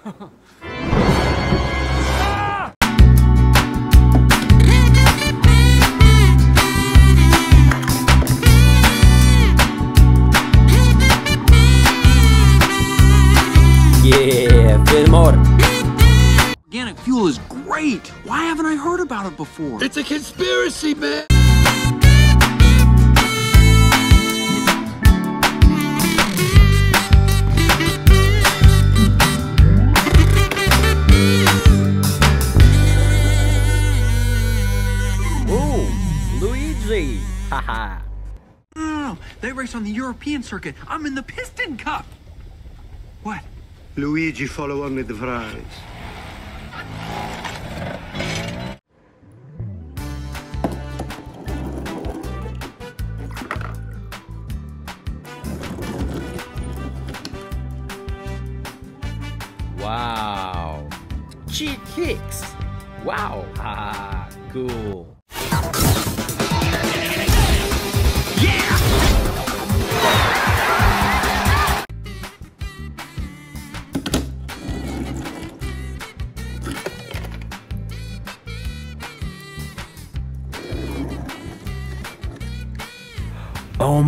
Yeah! Fillmore! Organic fuel is great. Why haven't I heard about it before? It's a conspiracy, man. Oh, they race on the European circuit. I'm in the Piston Cup. What? Luigi follow only the fries.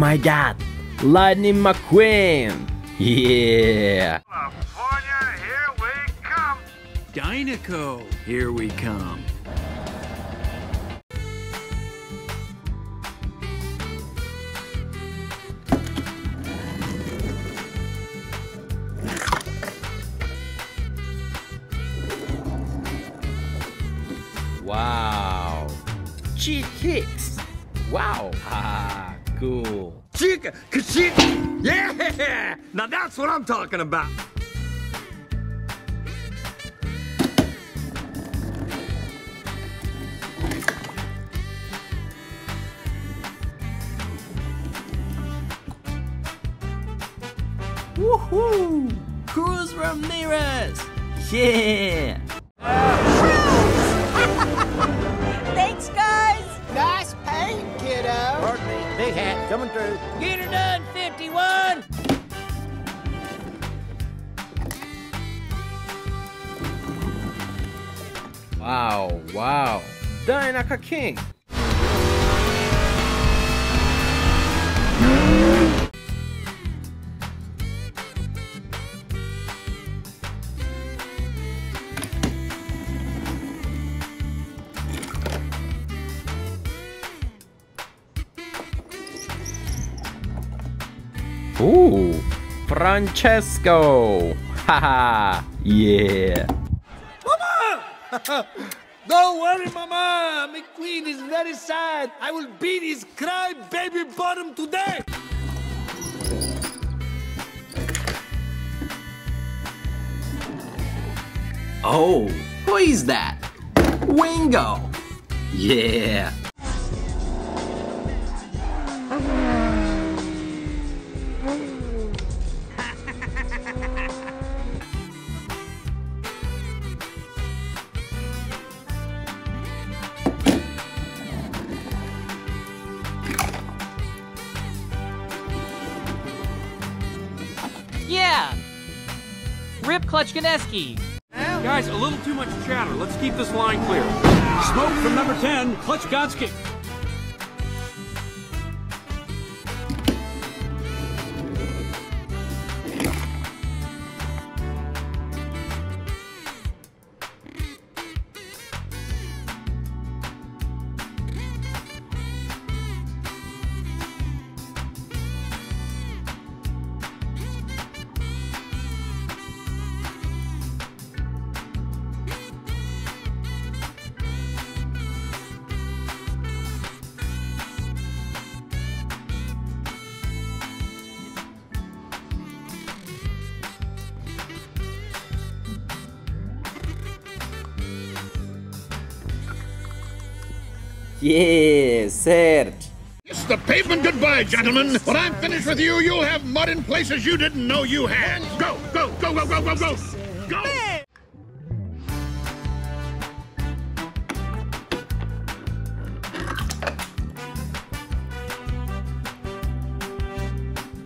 My god! Lightning McQueen! Yeah! California, here we come. Dinoco, here we come. Yeah! Now that's what I'm talking about. Woohoo! Cruz Ramirez! Yeah! Thanks, guys. Nice paint, kiddo. Pardon me, big hat coming through. Get her done, 51! Wow, wow. Dinoco King! Ooh, Francesco! Haha! yeah! Don't worry, Mama. McQueen is very sad. I will beat his cry baby bottom today. Oh, who is that? Wingo! Yeah! Rip Clutchgoneski. Guys, a little too much chatter. Let's keep this line clear. Smoke from number 10, Clutch Clutchgoneski. Yeah, Sarge. It's the pavement goodbye, gentlemen. When I'm finished with you, you'll have mud in places you didn't know you had. Go, go, go, go, go, go, go. Go!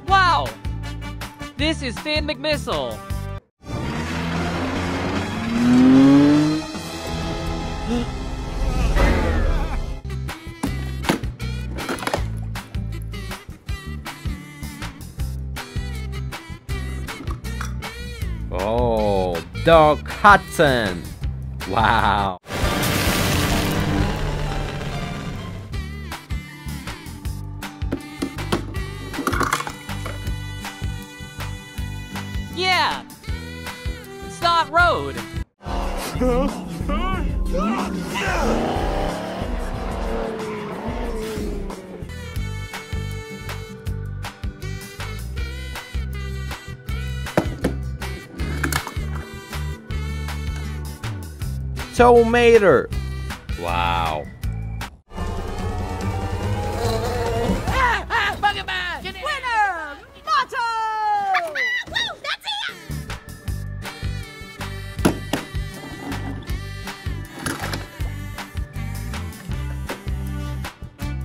Wow! This is Finn McMissile. Doc Hudson. Wow. Yeah! It's Snot Rod. Tow Mater. Wow. Winner! Motto! Woo! That's it!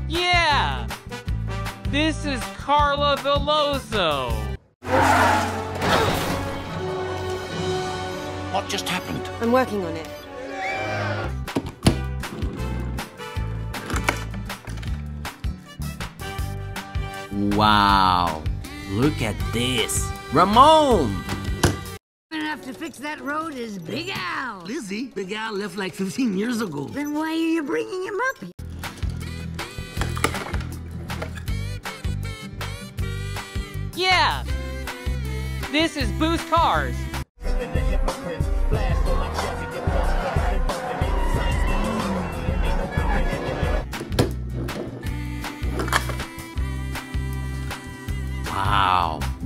Yeah! This is Carla Veloso. What just happened? I'm working on it. Wow. Look at this. Ramone. Enough to fix that road is Big Al. Lizzie, Big Al left like 15 years ago. Then why are you bringing him up? Yeah! This is Boost Cars.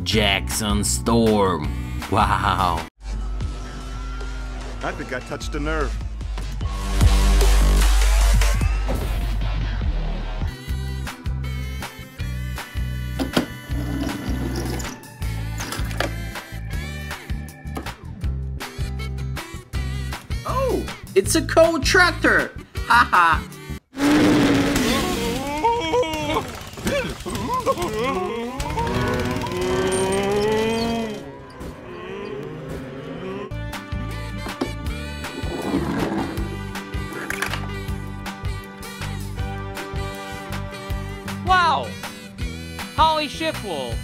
Jackson Storm. Wow. I think I touched a nerve. Oh, it's a coal tractor. Haha. Shiftwell.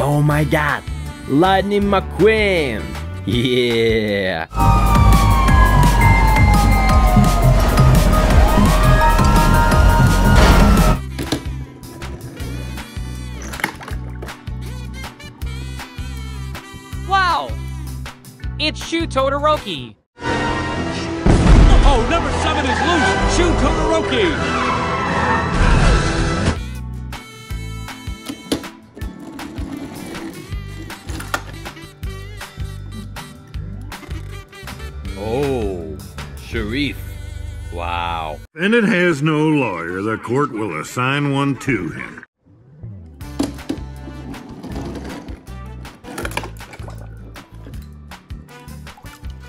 Oh my god. Lightning McQueen. Yeah. Todoroki. Oh, number seven is loose. Shu Todoroki. Oh, Sheriff. Wow. And it has no lawyer. The court will assign one to him.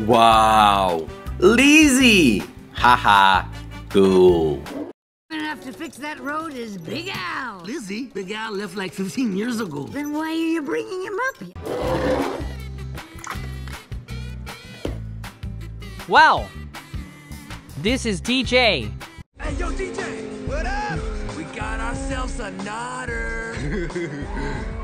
Wow. Lizzie! Haha, cool. Enough to fix that road is Big Al. Lizzie? Big Al left like 15 years ago. Then why are you bringing him up here? Wow. This is DJ. Hey, yo, DJ! What up? We got ourselves a nodder.